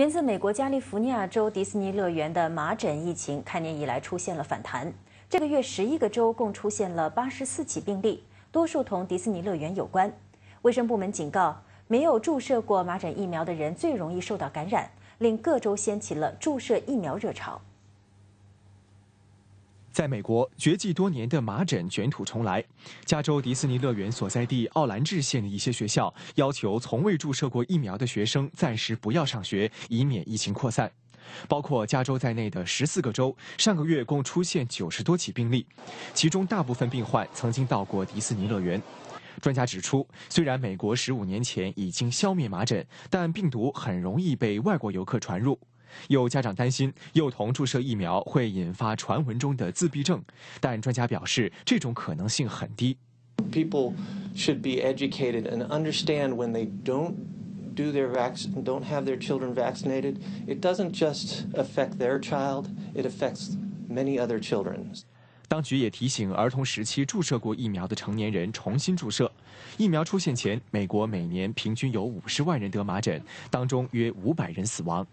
源自美国加利福尼亚州迪士尼乐园的麻疹疫情，开年以来出现了反弹。这个月十一个州共出现了八十四起病例，多数同迪士尼乐园有关。卫生部门警告，没有注射过麻疹疫苗的人最容易受到感染，令各州掀起了注射疫苗热潮。在美国，绝迹多年的麻疹卷土重来。加州迪士尼乐园所在地奥兰治县的一些学校要求从未注射过疫苗的学生暂时不要上学，以免疫情扩散。包括加州在内的十四个州上个月共出现九十多起病例，其中大部分病患曾经到过迪士尼乐园。专家指出，虽然美国十五年前已经消灭麻疹，但病毒很容易被外国游客传入。有家长担心幼童注射疫苗会引发传闻中的自闭症，但专家表示这种可能性很低。People should be educated and understand when they don't do their vaccine, don't have their children vaccinated. It doesn't just affect their child; it affects many other children. 当局也提醒儿童时期注射过疫苗的成年人重新注射。疫苗出现前，美国每年平均有五十万人得麻疹，当中约五百人死亡。